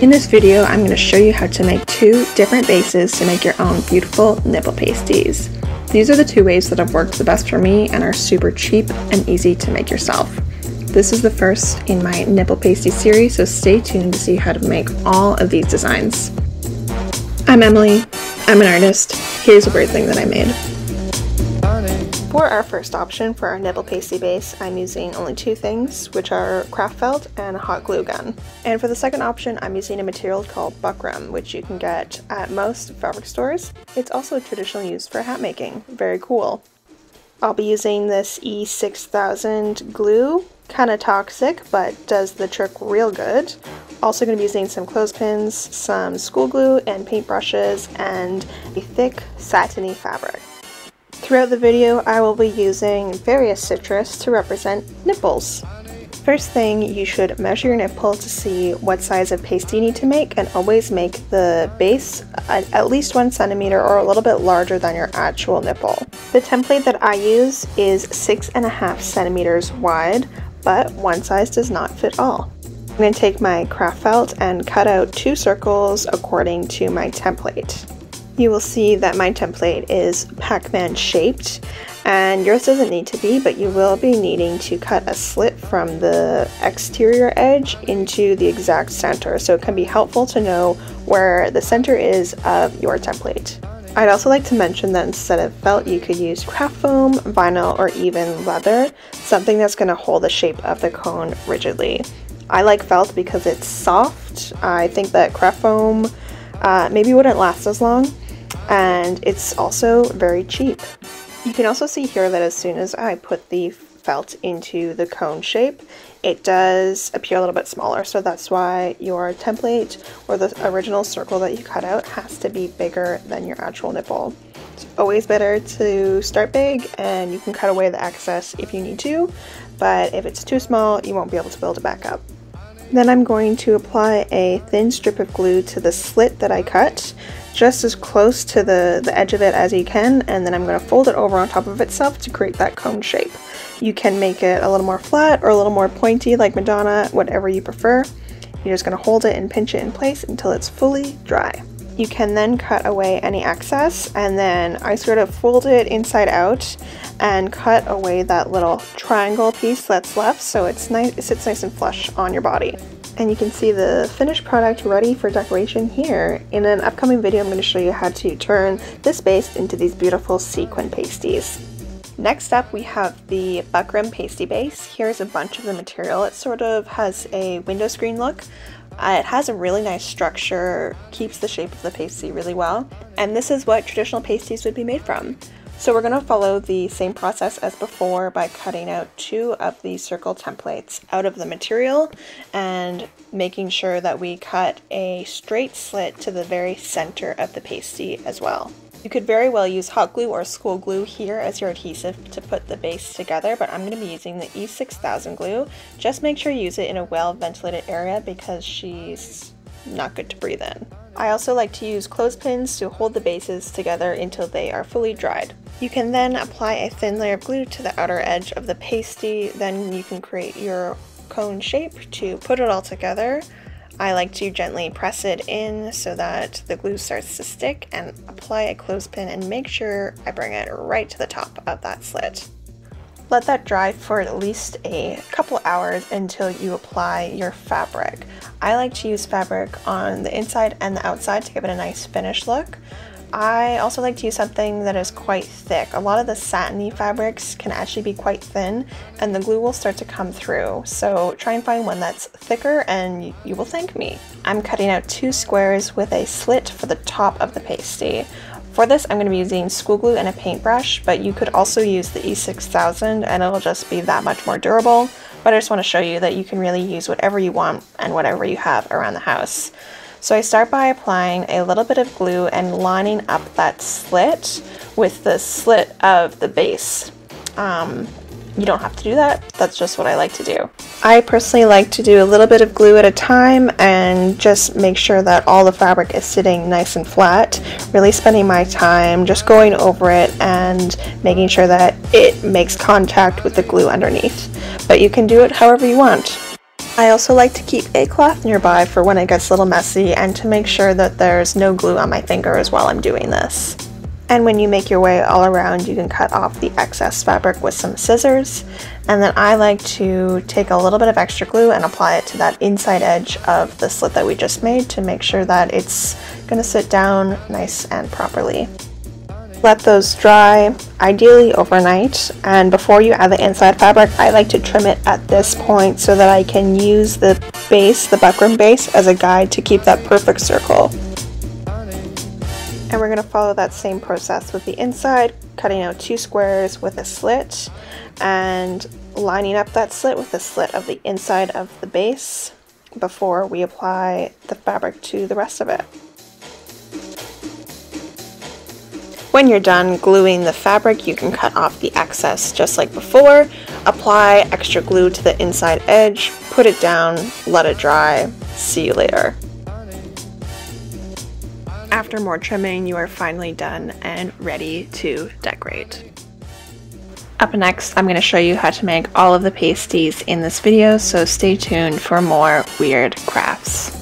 In this video, I'm going to show you how to make two different bases to make your own beautiful nipple pasties. These are the two ways that have worked the best for me and are super cheap and easy to make yourself. This is the first in my nipple pasty series, so stay tuned to see how to make all of these designs. I'm Emily, I'm an artist. Here's a weird thing that I made. For our first option for our nipple pasty base, I'm using only two things, which are craft felt and a hot glue gun. And for the second option, I'm using a material called buckram, which you can get at most fabric stores. It's also traditionally used for hat making. Very cool. I'll be using this E6000 glue, kind of toxic, but does the trick real good. Also going to be using some clothespins, some school glue and paintbrushes, and a thick satiny fabric. Throughout the video, I will be using various citrus to represent nipples. First thing, you should measure your nipple to see what size of paste you need to make and always make the base at least one centimeter or a little bit larger than your actual nipple. The template that I use is six and a half centimeters wide, but one size does not fit all. I'm going to take my craft felt and cut out two circles according to my template you will see that my template is Pac-Man shaped and yours doesn't need to be but you will be needing to cut a slit from the exterior edge into the exact center so it can be helpful to know where the center is of your template. I'd also like to mention that instead of felt you could use craft foam, vinyl, or even leather, something that's going to hold the shape of the cone rigidly. I like felt because it's soft. I think that craft foam uh, maybe wouldn't last as long, and it's also very cheap. You can also see here that as soon as I put the felt into the cone shape, it does appear a little bit smaller. So that's why your template or the original circle that you cut out has to be bigger than your actual nipple. It's always better to start big and you can cut away the excess if you need to, but if it's too small, you won't be able to build it back up. Then I'm going to apply a thin strip of glue to the slit that I cut just as close to the, the edge of it as you can and then I'm going to fold it over on top of itself to create that cone shape. You can make it a little more flat or a little more pointy like Madonna, whatever you prefer. You're just going to hold it and pinch it in place until it's fully dry. You can then cut away any excess and then I sort of fold it inside out and cut away that little triangle piece that's left so it's nice, it sits nice and flush on your body. And you can see the finished product ready for decoration here. In an upcoming video, I'm going to show you how to turn this base into these beautiful sequin pasties. Next up, we have the buckram pasty base. Here's a bunch of the material. It sort of has a window screen look. Uh, it has a really nice structure, keeps the shape of the pasty really well, and this is what traditional pasties would be made from. So we're going to follow the same process as before by cutting out two of the circle templates out of the material and making sure that we cut a straight slit to the very center of the pasty as well. You could very well use hot glue or school glue here as your adhesive to put the base together, but I'm going to be using the E6000 glue. Just make sure you use it in a well ventilated area because she's not good to breathe in. I also like to use clothespins to hold the bases together until they are fully dried. You can then apply a thin layer of glue to the outer edge of the pasty, then you can create your cone shape to put it all together. I like to gently press it in so that the glue starts to stick and apply a clothespin and make sure I bring it right to the top of that slit. Let that dry for at least a couple hours until you apply your fabric. I like to use fabric on the inside and the outside to give it a nice finish look. I also like to use something that is quite thick. A lot of the satiny fabrics can actually be quite thin and the glue will start to come through. So try and find one that's thicker and you will thank me. I'm cutting out two squares with a slit for the top of the pasty. For this, I'm going to be using school glue and a paintbrush, but you could also use the E6000 and it'll just be that much more durable. But I just want to show you that you can really use whatever you want and whatever you have around the house. So I start by applying a little bit of glue and lining up that slit with the slit of the base. Um, you don't have to do that, that's just what I like to do. I personally like to do a little bit of glue at a time and just make sure that all the fabric is sitting nice and flat. Really spending my time just going over it and making sure that it makes contact with the glue underneath. But you can do it however you want. I also like to keep a cloth nearby for when it gets a little messy and to make sure that there's no glue on my fingers while I'm doing this. And when you make your way all around, you can cut off the excess fabric with some scissors. And then I like to take a little bit of extra glue and apply it to that inside edge of the slit that we just made to make sure that it's gonna sit down nice and properly. Let those dry, ideally overnight, and before you add the inside fabric, I like to trim it at this point so that I can use the base, the buckram base, as a guide to keep that perfect circle. And we're going to follow that same process with the inside, cutting out two squares with a slit and lining up that slit with the slit of the inside of the base before we apply the fabric to the rest of it. When you're done gluing the fabric, you can cut off the excess just like before, apply extra glue to the inside edge, put it down, let it dry, see you later. After more trimming, you are finally done and ready to decorate. Up next, I'm going to show you how to make all of the pasties in this video, so stay tuned for more weird crafts.